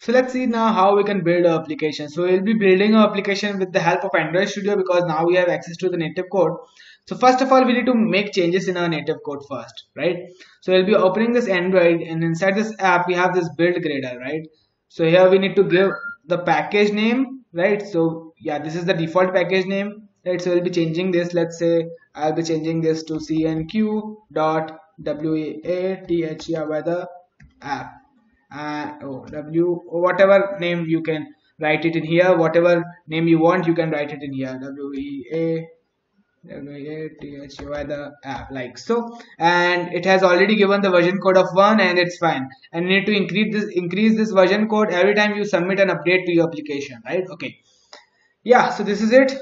So let's see now how we can build our application. So we'll be building our application with the help of Android Studio because now we have access to the native code. So first of all, we need to make changes in our native code first, right? So we'll be opening this Android and inside this app, we have this build Gradle, right? So here we need to give the package name, right? So yeah, this is the default package name, right? So we'll be changing this. Let's say I'll be changing this to cnq dot w-a-t-h weather app uh, oh, w whatever name you can write it in here whatever name you want you can write it in here. W e a w e a t h weather app like so. And it has already given the version code of one and it's fine. And you need to increase this increase this version code every time you submit an update to your application right? Okay. Yeah so this is it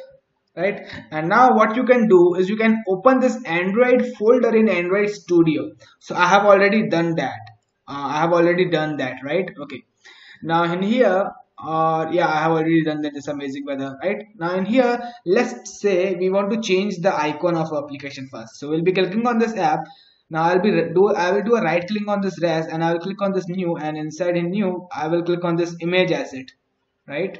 right? And now what you can do is you can open this android folder in android studio. So i have already done that uh, I have already done that right? Okay. Now in here or uh, yeah I have already done that. It's amazing weather right? Now in here let's say we want to change the icon of our application first. So we'll be clicking on this app. Now I'll be do I will do a right click on this res and I will click on this new and inside in new I will click on this image asset right?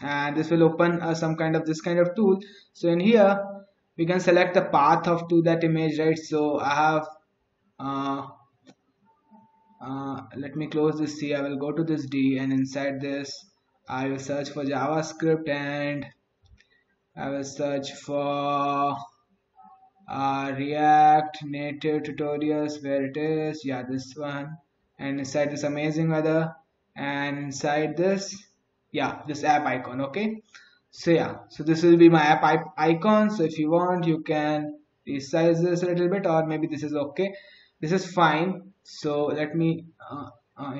And this will open uh, some kind of this kind of tool. So in here we can select the path of to that image right? So I have uh, uh, let me close this C I will go to this D and inside this I will search for JavaScript and I will search for uh, React native tutorials where it is. Yeah this one. And inside this amazing weather. And inside this yeah this app icon okay? So yeah. So this will be my app icon. So if you want you can resize this a little bit or maybe this is okay this is fine. So let me uh, uh,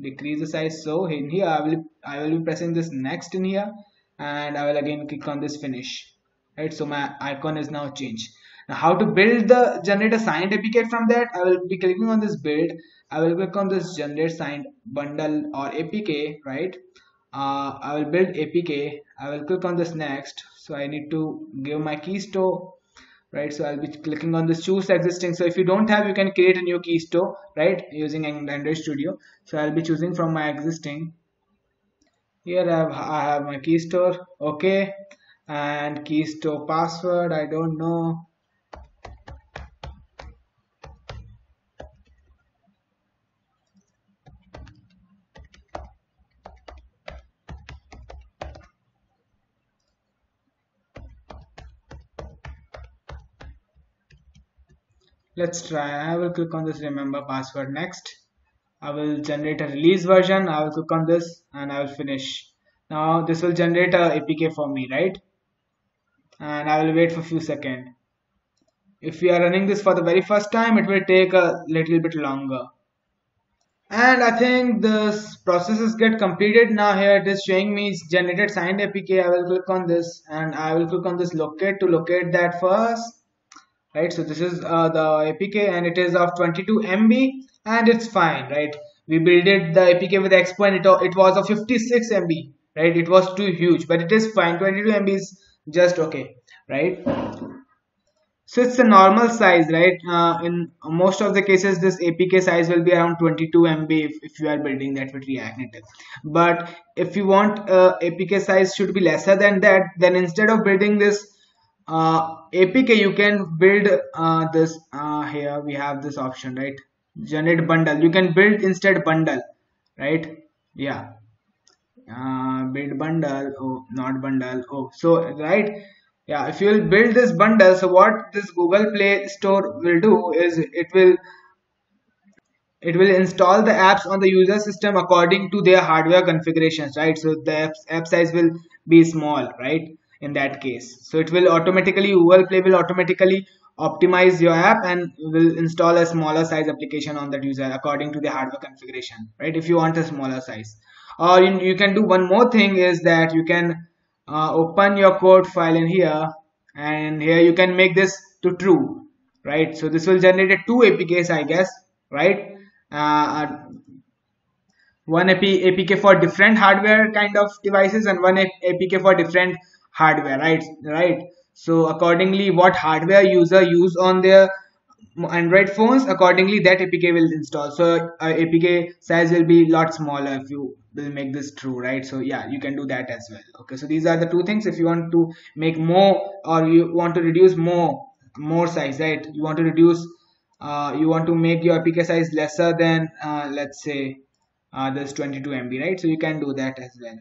decrease the size. So in here I will I will be pressing this next in here and I will again click on this finish. Right? So my icon is now changed. Now how to build the generate a signed APK from that? I will be clicking on this build. I will click on this generate signed bundle or APK right? Uh, I will build APK. I will click on this next. So I need to give my key store right? So i'll be clicking on this choose existing. So if you don't have you can create a new key store right? Using android studio. So i'll be choosing from my existing. Here i have, I have my key store. Okay. And key store password i don't know let's try. I will click on this remember password next. I will generate a release version. I will click on this and I will finish. Now this will generate a APK for me right? And I will wait for a few seconds. If we are running this for the very first time it will take a little bit longer. And I think this process is get completed. Now here it is showing me generated signed APK I will click on this and I will click on this locate to locate that first right? So this is uh, the apk and it is of 22 mb and it's fine right? We built it the apk with expo and it, it was of 56 mb right? It was too huge but it is fine. 22 mb is just okay right? So it's a normal size right? Uh, in most of the cases this apk size will be around 22 mb if, if you are building that with react native. But if you want uh, apk size should be lesser than that then instead of building this uh, apk you can build uh, this uh, here we have this option right? Generate bundle. You can build instead bundle right? Yeah. Uh, build bundle. Oh not bundle. Oh so right? Yeah if you will build this bundle so what this google play store will do is it will it will install the apps on the user system according to their hardware configurations right? So the app size will be small right in that case. So it will automatically google play will automatically optimize your app and will install a smaller size application on that user according to the hardware configuration right? If you want a smaller size. Or you, you can do one more thing is that you can uh, open your code file in here and here you can make this to true right? So this will generate two apks i guess right? Uh, one AP, apk for different hardware kind of devices and one apk for different hardware right? Right? So accordingly what hardware user use on their android phones accordingly that apk will install. So uh, apk size will be lot smaller if you will make this true right? So yeah you can do that as well. Okay so these are the two things. If you want to make more or you want to reduce more more size right? You want to reduce uh, you want to make your apk size lesser than uh, let's say uh, this 22 MB right? So you can do that as well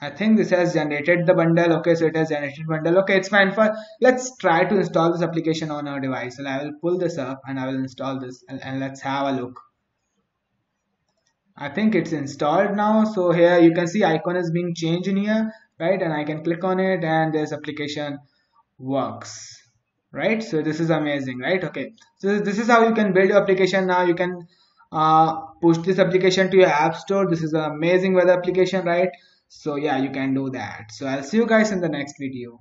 I think this has generated the bundle. Okay so it has generated bundle. Okay it's fine. For let's try to install this application on our device. So I will pull this up and I will install this and, and let's have a look. I think it's installed now. So here you can see icon is being changed in here right? And I can click on it and this application works right? So this is amazing right? Okay. So this is how you can build your application. Now you can uh, push this application to your app store. This is an amazing weather application right so yeah you can do that. So i'll see you guys in the next video